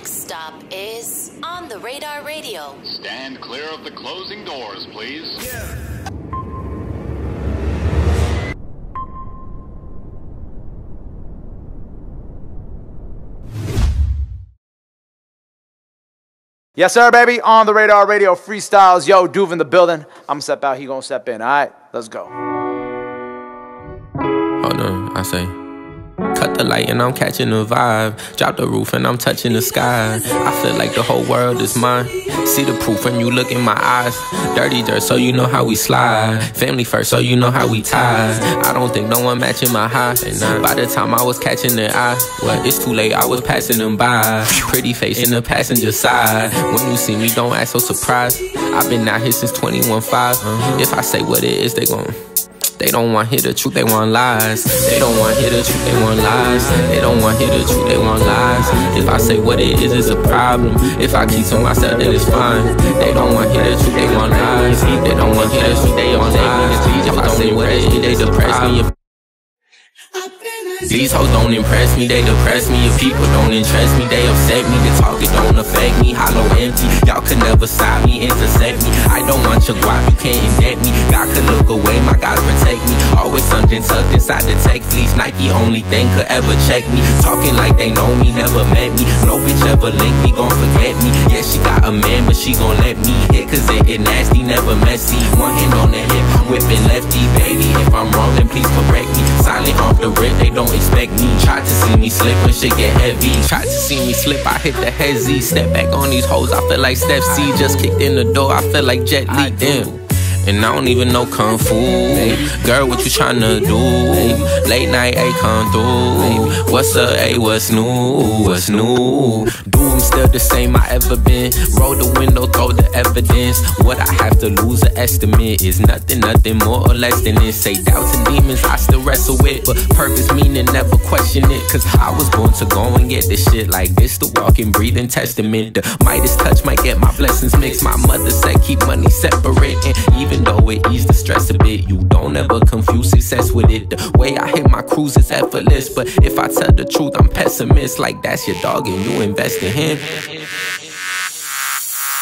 next stop is On the Radar Radio. Stand clear of the closing doors, please. Yes, sir, baby. On the radar radio freestyles. Yo, Doov in the building. I'm gonna step out. He gonna step in. All right, let's go. Hold on, I say. Cut the light and I'm catching the vibe. Drop the roof and I'm touching the sky. I feel like the whole world is mine. See the proof when you look in my eyes. Dirty dirt, so you know how we slide. Family first, so you know how we tie. I don't think no one matching my high. By the time I was catching their eye, well, it's too late, I was passing them by. Pretty face in the passenger side. When you see me, don't act so surprised. I've been out here since 21.5. If I say what it is, they gon' they don't want hear the truth, they want lies. They don't want hear the truth, they want lies. They don't want hear the truth, they want lies. If I say what it is, it's a problem. If I keep to myself, then it's fine. They don't want hear the truth, they want lies. They don't want hear the truth, they want lies. If I say what it is, they depress me. These hoes don't impress me, they depress me. If people don't interest me, they upset me. The talk, it don't affect me. Hollow empty, y'all could never stop me, intersect me. I don't want your guap, you can't inject me. God could look away, my God protect me. Always something tucked inside the tech fleece. Nike, only thing could ever check me. Talking like they know me, never met me. No bitch ever link me, gon' forget me. Yeah, she got a man, but she gon' let me hit, cause it, it nasty, never messy. One hand on the hip, whipping lefty, baby. If I'm wrong, then please correct me. Silent off the rip, they don't expect me. Try to see me slip when shit get heavy. Try to see me slip, I hit the head Z. Step back on these hoes, I feel like Steph C. Just kicked in the door, I feel like Jet Li. Damn. And I don't even know Kung Fu. Girl, what you tryna do? Late night, A come through. What's up, A? What's new? What's new? Do I'm still the same I ever been. Roll the window, throw the evidence. What I have to lose, an estimate is nothing, nothing more or less than this. Say doubts and demons, I still wrestle with. But purpose, meaning, never question it. Cause I was born to go and get this shit like this. The walking, breathing testament. The Midas touch might get my blessings mixed. My mother said keep money separate. And even though it eased the stress a bit, you don't ever confuse success with it. The way I hit my cruise is effortless. But if I tell the truth, I'm pessimist. Like that's your dog and you invest in him.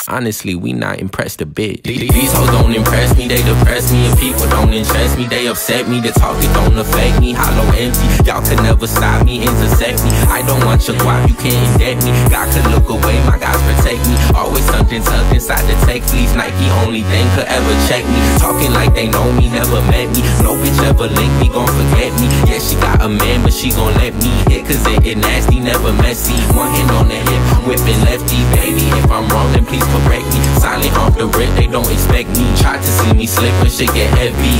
Honestly, we not impressed a bit. These hoes don't impress me, they depress me. If people don't interest me, they upset me. The talk, it don't affect me. Hollow empty, y'all could never stop me, intersect me. I don't want your guap, you can't indebt me. God could look away, my guys protect me. Always something tucked inside the tech fleece. Nike, only thing could ever check me. Talking like they know me, never met me. No bitch ever link me, gon' forget me. Yeah, she got a man, but she gon' let me hit. Cause it, it nasty, never messy. One hand on the hip, whipping lefty, They don't expect me. Try to see me slip when shit get heavy.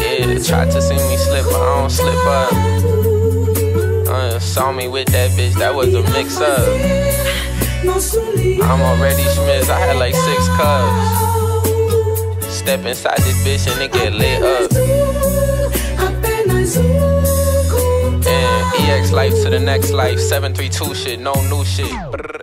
Yeah, try to see me slip, but I don't slip up. Uh, saw me with that bitch, that was a mix up. I'm already Schmitz, I had like six cups. Step inside this bitch and it get lit up. EX life to the next life, 732 shit, no new shit. Brrr.